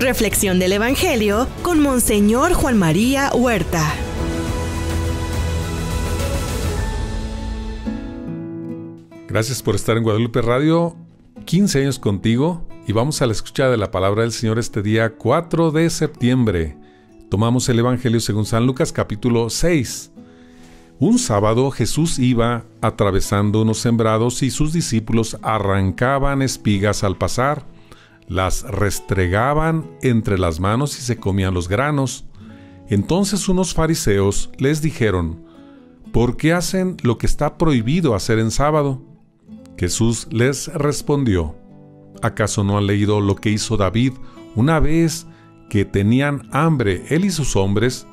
Reflexión del Evangelio con Monseñor Juan María Huerta. Gracias por estar en Guadalupe Radio. 15 años contigo y vamos a la escucha de la palabra del Señor este día 4 de septiembre. Tomamos el Evangelio según San Lucas capítulo 6. Un sábado Jesús iba atravesando unos sembrados y sus discípulos arrancaban espigas al pasar las restregaban entre las manos y se comían los granos. Entonces unos fariseos les dijeron, ¿por qué hacen lo que está prohibido hacer en sábado? Jesús les respondió, ¿acaso no han leído lo que hizo David una vez que tenían hambre él y sus hombres?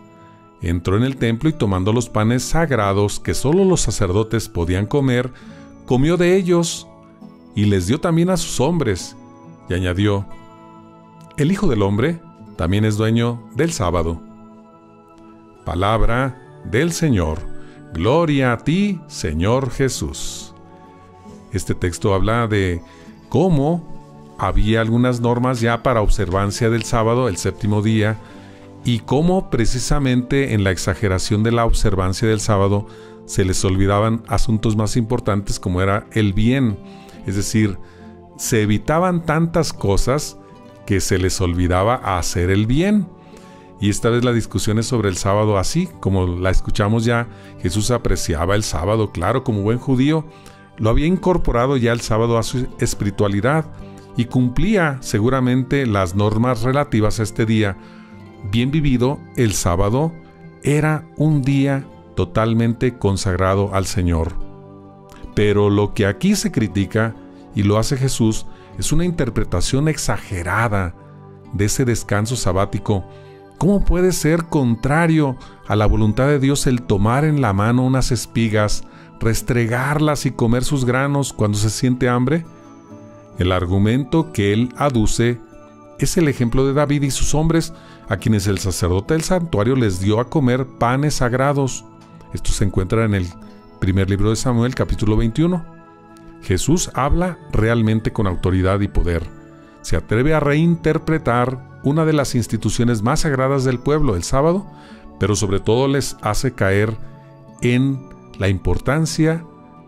Entró en el templo y tomando los panes sagrados que solo los sacerdotes podían comer, comió de ellos y les dio también a sus hombres y añadió, El Hijo del Hombre también es dueño del sábado. Palabra del Señor. Gloria a ti, Señor Jesús. Este texto habla de cómo había algunas normas ya para observancia del sábado, el séptimo día, y cómo precisamente en la exageración de la observancia del sábado se les olvidaban asuntos más importantes como era el bien, es decir, se evitaban tantas cosas que se les olvidaba hacer el bien. Y esta vez la discusión es sobre el sábado así, como la escuchamos ya, Jesús apreciaba el sábado, claro, como buen judío, lo había incorporado ya el sábado a su espiritualidad y cumplía seguramente las normas relativas a este día. Bien vivido, el sábado era un día totalmente consagrado al Señor. Pero lo que aquí se critica y lo hace Jesús, es una interpretación exagerada de ese descanso sabático. ¿Cómo puede ser contrario a la voluntad de Dios el tomar en la mano unas espigas, restregarlas y comer sus granos cuando se siente hambre? El argumento que él aduce es el ejemplo de David y sus hombres, a quienes el sacerdote del santuario les dio a comer panes sagrados. Esto se encuentra en el primer libro de Samuel, capítulo 21. Jesús habla realmente con autoridad y poder. Se atreve a reinterpretar una de las instituciones más sagradas del pueblo, el sábado, pero sobre todo les hace caer en la importancia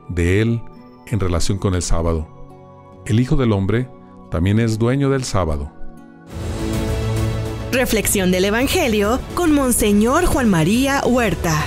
de él en relación con el sábado. El Hijo del Hombre también es dueño del sábado. Reflexión del Evangelio con Monseñor Juan María Huerta.